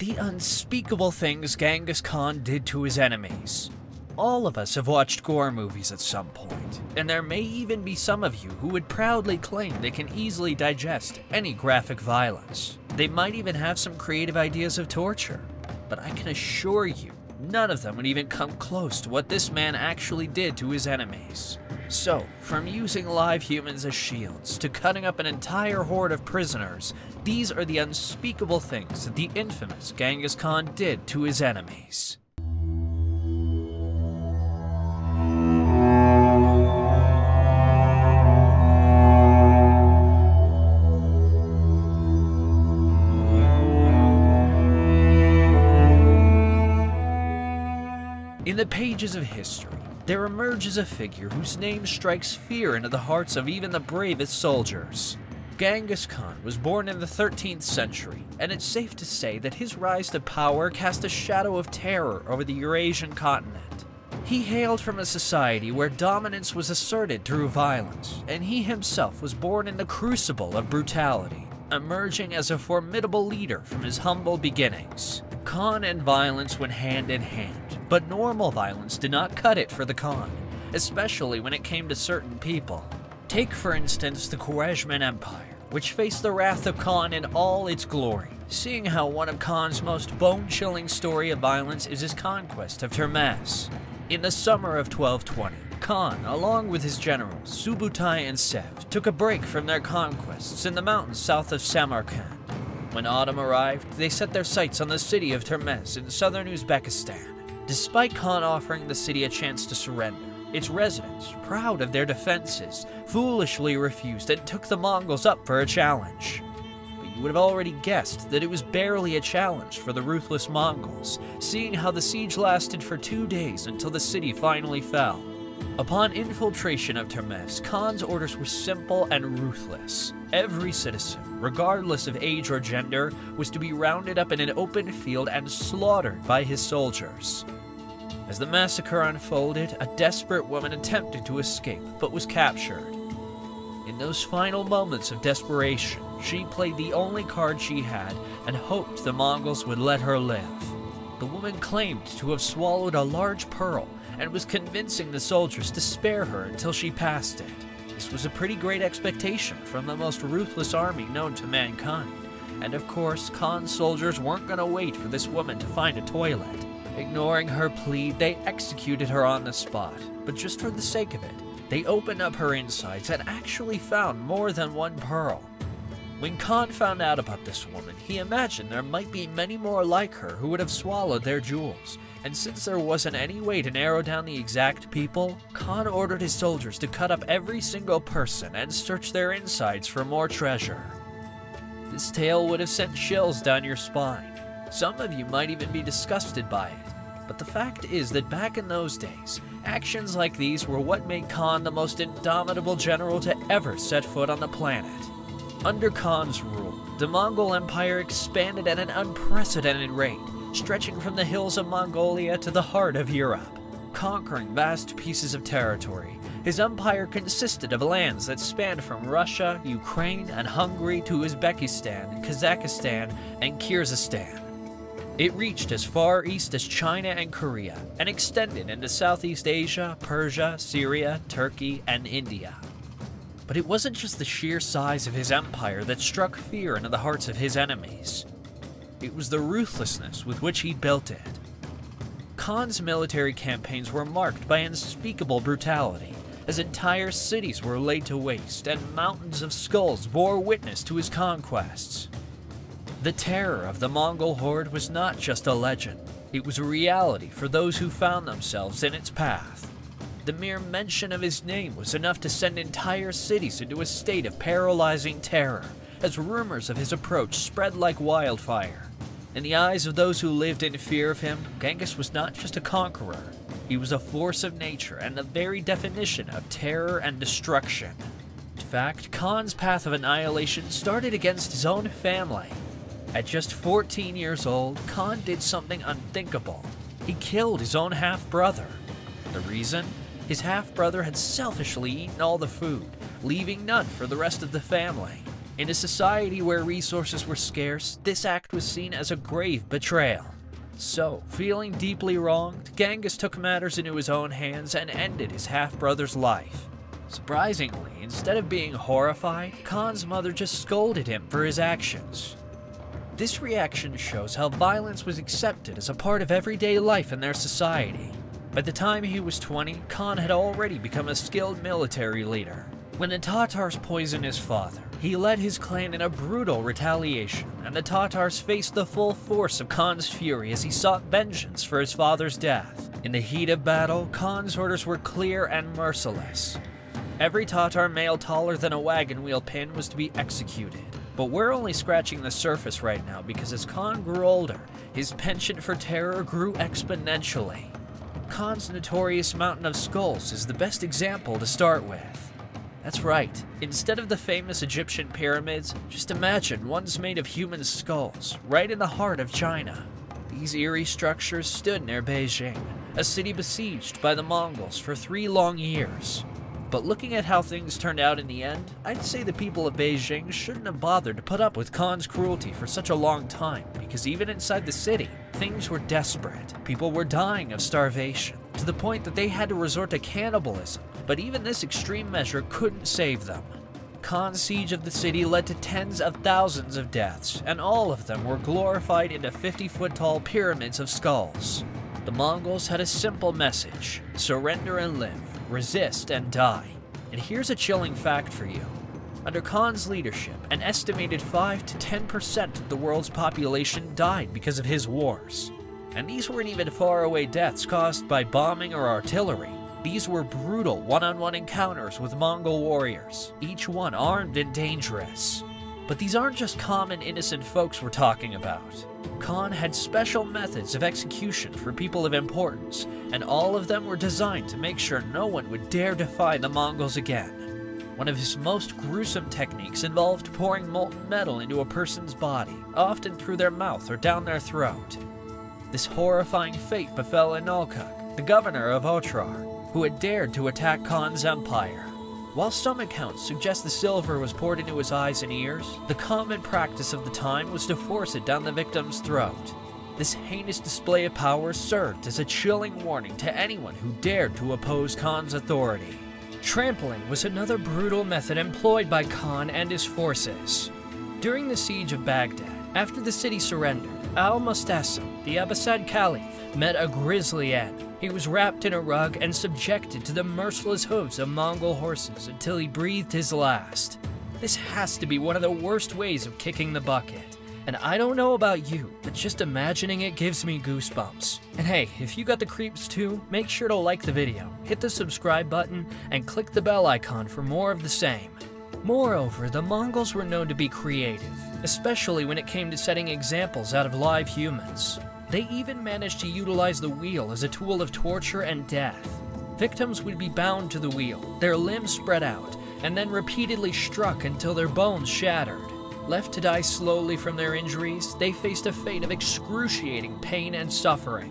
The unspeakable things Genghis Khan did to his enemies. All of us have watched gore movies at some point, and there may even be some of you who would proudly claim they can easily digest any graphic violence. They might even have some creative ideas of torture, but I can assure you, none of them would even come close to what this man actually did to his enemies. So, from using live humans as shields to cutting up an entire horde of prisoners, these are the unspeakable things that the infamous Genghis Khan did to his enemies. In the pages of history, there emerges a figure whose name strikes fear into the hearts of even the bravest soldiers. Genghis Khan was born in the 13th century, and it's safe to say that his rise to power cast a shadow of terror over the Eurasian continent. He hailed from a society where dominance was asserted through violence, and he himself was born in the crucible of brutality, emerging as a formidable leader from his humble beginnings. Khan and violence went hand in hand, but normal violence did not cut it for the Khan, especially when it came to certain people. Take, for instance, the Khwarezmian Empire, which faced the wrath of Khan in all its glory, seeing how one of Khan's most bone-chilling story of violence is his conquest of Termes. In the summer of 1220, Khan, along with his generals Subutai and Sev, took a break from their conquests in the mountains south of Samarkand. When autumn arrived, they set their sights on the city of Termes in southern Uzbekistan. Despite Khan offering the city a chance to surrender, its residents, proud of their defenses, foolishly refused and took the Mongols up for a challenge. But you would have already guessed that it was barely a challenge for the ruthless Mongols, seeing how the siege lasted for two days until the city finally fell. Upon infiltration of Termes, Khan's orders were simple and ruthless. Every citizen, regardless of age or gender, was to be rounded up in an open field and slaughtered by his soldiers. As the massacre unfolded, a desperate woman attempted to escape but was captured. In those final moments of desperation, she played the only card she had and hoped the Mongols would let her live. The woman claimed to have swallowed a large pearl and was convincing the soldiers to spare her until she passed it. This was a pretty great expectation from the most ruthless army known to mankind. And of course, Khan's soldiers weren't going to wait for this woman to find a toilet. Ignoring her plea, they executed her on the spot. But just for the sake of it, they opened up her insides and actually found more than one pearl. When Khan found out about this woman, he imagined there might be many more like her who would have swallowed their jewels. And since there wasn't any way to narrow down the exact people, Khan ordered his soldiers to cut up every single person and search their insides for more treasure. This tale would have sent chills down your spine. Some of you might even be disgusted by it. But the fact is that back in those days, actions like these were what made Khan the most indomitable general to ever set foot on the planet. Under Khan's rule, the Mongol Empire expanded at an unprecedented rate, stretching from the hills of Mongolia to the heart of Europe. Conquering vast pieces of territory, his empire consisted of lands that spanned from Russia, Ukraine, and Hungary to Uzbekistan, Kazakhstan, and Kyrgyzstan. It reached as far east as China and Korea, and extended into Southeast Asia, Persia, Syria, Turkey, and India. But it wasn't just the sheer size of his empire that struck fear into the hearts of his enemies. It was the ruthlessness with which he built it. Khan's military campaigns were marked by unspeakable brutality, as entire cities were laid to waste and mountains of skulls bore witness to his conquests. The terror of the Mongol horde was not just a legend, it was a reality for those who found themselves in its path. The mere mention of his name was enough to send entire cities into a state of paralyzing terror, as rumors of his approach spread like wildfire. In the eyes of those who lived in fear of him, Genghis was not just a conqueror, he was a force of nature and the very definition of terror and destruction. In fact, Khan's path of annihilation started against his own family. At just 14 years old, Khan did something unthinkable. He killed his own half-brother. The reason? His half-brother had selfishly eaten all the food, leaving none for the rest of the family. In a society where resources were scarce, this act was seen as a grave betrayal. So, feeling deeply wronged, Genghis took matters into his own hands and ended his half-brother's life. Surprisingly, instead of being horrified, Khan's mother just scolded him for his actions. This reaction shows how violence was accepted as a part of everyday life in their society. By the time he was 20, Khan had already become a skilled military leader. When the Tatars poisoned his father, he led his clan in a brutal retaliation, and the Tatars faced the full force of Khan's fury as he sought vengeance for his father's death. In the heat of battle, Khan's orders were clear and merciless. Every Tatar male taller than a wagon wheel pin was to be executed. But we're only scratching the surface right now because as Khan grew older, his penchant for terror grew exponentially. Khan's notorious Mountain of Skulls is the best example to start with. That's right, instead of the famous Egyptian pyramids, just imagine ones made of human skulls, right in the heart of China. These eerie structures stood near Beijing, a city besieged by the Mongols for three long years. But looking at how things turned out in the end, I'd say the people of Beijing shouldn't have bothered to put up with Khan's cruelty for such a long time, because even inside the city, things were desperate. People were dying of starvation, to the point that they had to resort to cannibalism but even this extreme measure couldn't save them. Khan's siege of the city led to tens of thousands of deaths, and all of them were glorified into 50-foot tall pyramids of skulls. The Mongols had a simple message, surrender and live, resist and die. And here's a chilling fact for you. Under Khan's leadership, an estimated 5 to 10% of the world's population died because of his wars. And these weren't even faraway deaths caused by bombing or artillery. These were brutal one-on-one encounters with Mongol warriors, each one armed and dangerous. But these aren't just common innocent folks we're talking about. Khan had special methods of execution for people of importance, and all of them were designed to make sure no one would dare defy the Mongols again. One of his most gruesome techniques involved pouring molten metal into a person's body, often through their mouth or down their throat. This horrifying fate befell Inalkuk, the governor of Otrar, who had dared to attack Khan's empire. While some accounts suggest the silver was poured into his eyes and ears, the common practice of the time was to force it down the victim's throat. This heinous display of power served as a chilling warning to anyone who dared to oppose Khan's authority. Trampling was another brutal method employed by Khan and his forces. During the siege of Baghdad, after the city surrendered, Al-Mustasim, the Abbasid Caliph, met a grisly end he was wrapped in a rug and subjected to the merciless hooves of Mongol horses until he breathed his last. This has to be one of the worst ways of kicking the bucket. And I don't know about you, but just imagining it gives me goosebumps. And hey, if you got the creeps too, make sure to like the video, hit the subscribe button, and click the bell icon for more of the same. Moreover, the Mongols were known to be creative, especially when it came to setting examples out of live humans. They even managed to utilize the wheel as a tool of torture and death. Victims would be bound to the wheel, their limbs spread out, and then repeatedly struck until their bones shattered. Left to die slowly from their injuries, they faced a fate of excruciating pain and suffering.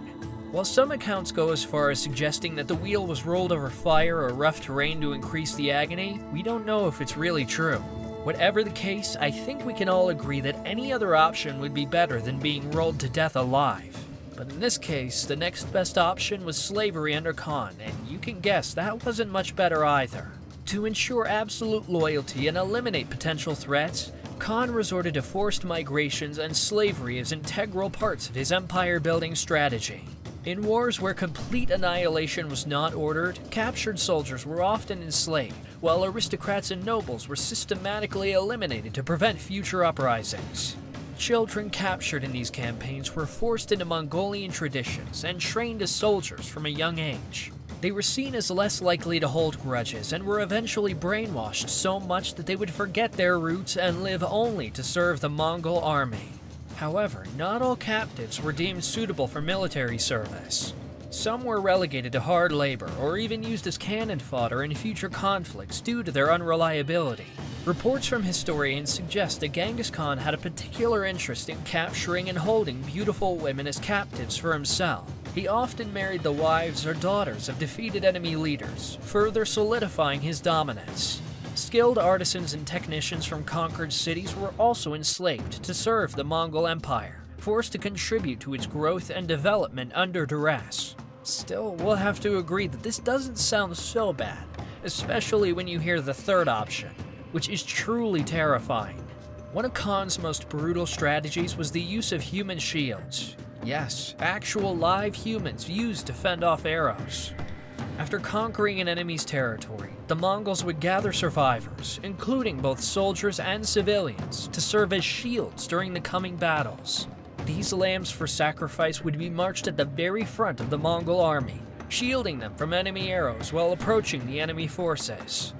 While some accounts go as far as suggesting that the wheel was rolled over fire or rough terrain to increase the agony, we don't know if it's really true. Whatever the case, I think we can all agree that any other option would be better than being rolled to death alive. But in this case, the next best option was slavery under Khan, and you can guess that wasn't much better either. To ensure absolute loyalty and eliminate potential threats, Khan resorted to forced migrations and slavery as integral parts of his empire-building strategy. In wars where complete annihilation was not ordered, captured soldiers were often enslaved, while aristocrats and nobles were systematically eliminated to prevent future uprisings. Children captured in these campaigns were forced into Mongolian traditions and trained as soldiers from a young age. They were seen as less likely to hold grudges and were eventually brainwashed so much that they would forget their roots and live only to serve the Mongol army. However, not all captives were deemed suitable for military service. Some were relegated to hard labor or even used as cannon fodder in future conflicts due to their unreliability. Reports from historians suggest that Genghis Khan had a particular interest in capturing and holding beautiful women as captives for himself. He often married the wives or daughters of defeated enemy leaders, further solidifying his dominance. Skilled artisans and technicians from conquered cities were also enslaved to serve the Mongol Empire, forced to contribute to its growth and development under duress. Still, we'll have to agree that this doesn't sound so bad, especially when you hear the third option, which is truly terrifying. One of Khan's most brutal strategies was the use of human shields. Yes, actual live humans used to fend off arrows. After conquering an enemy's territory, the Mongols would gather survivors, including both soldiers and civilians, to serve as shields during the coming battles. These lambs for sacrifice would be marched at the very front of the Mongol army, shielding them from enemy arrows while approaching the enemy forces.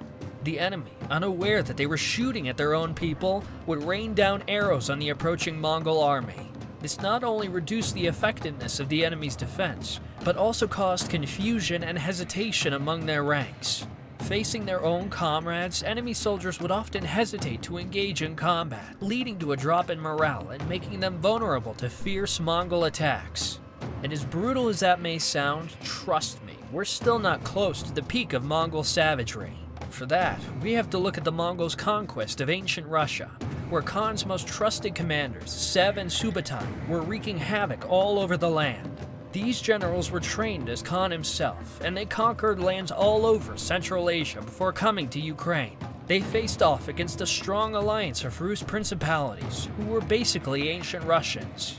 The enemy, unaware that they were shooting at their own people, would rain down arrows on the approaching Mongol army. This not only reduced the effectiveness of the enemy's defense, but also caused confusion and hesitation among their ranks. Facing their own comrades, enemy soldiers would often hesitate to engage in combat, leading to a drop in morale and making them vulnerable to fierce Mongol attacks. And as brutal as that may sound, trust me, we're still not close to the peak of Mongol savagery. For that, we have to look at the Mongols' conquest of ancient Russia, where Khan's most trusted commanders, Sev and Subutai, were wreaking havoc all over the land. These generals were trained as Khan himself, and they conquered lands all over Central Asia before coming to Ukraine. They faced off against a strong alliance of Rus principalities, who were basically ancient Russians.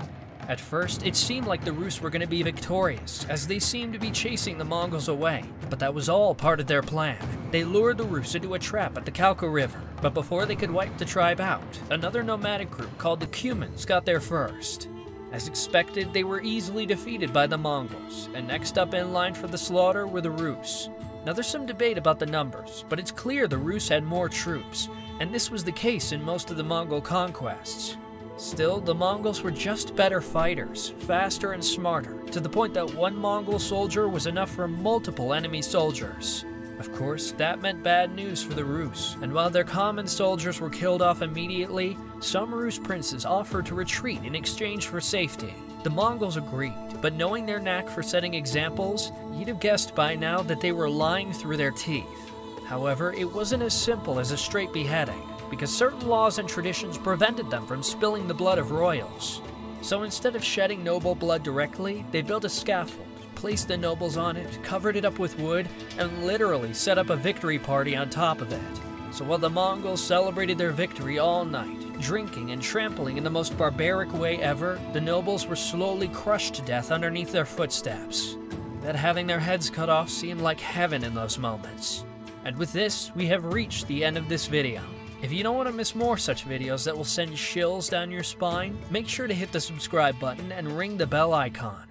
At first, it seemed like the Rus were going to be victorious, as they seemed to be chasing the Mongols away, but that was all part of their plan. They lured the Rus into a trap at the Kalka River, but before they could wipe the tribe out, another nomadic group called the Cumans got there first. As expected, they were easily defeated by the Mongols, and next up in line for the slaughter were the Rus. Now there's some debate about the numbers, but it's clear the Rus had more troops, and this was the case in most of the Mongol conquests. Still, the Mongols were just better fighters, faster and smarter, to the point that one Mongol soldier was enough for multiple enemy soldiers. Of course, that meant bad news for the Rus, and while their common soldiers were killed off immediately, some Rus princes offered to retreat in exchange for safety. The Mongols agreed, but knowing their knack for setting examples, you'd have guessed by now that they were lying through their teeth. However, it wasn't as simple as a straight beheading because certain laws and traditions prevented them from spilling the blood of royals. So instead of shedding noble blood directly, they built a scaffold, placed the nobles on it, covered it up with wood, and literally set up a victory party on top of it. So while the Mongols celebrated their victory all night, drinking and trampling in the most barbaric way ever, the nobles were slowly crushed to death underneath their footsteps. That having their heads cut off seemed like heaven in those moments. And with this, we have reached the end of this video. If you don't want to miss more such videos that will send chills down your spine, make sure to hit the subscribe button and ring the bell icon.